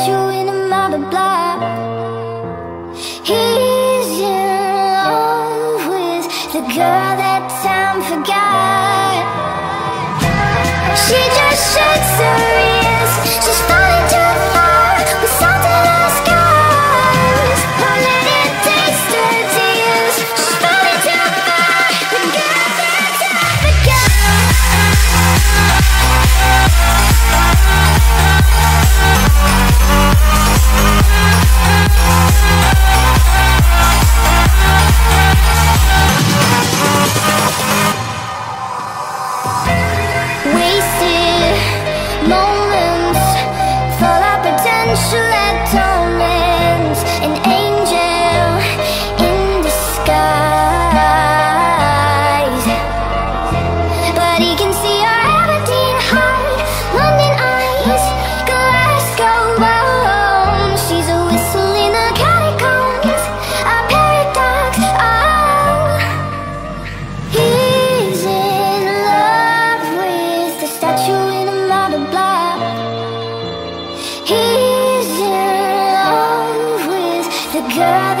you in He's in love with the girl that time forgot. She just shakes her ears She's falling Yeah.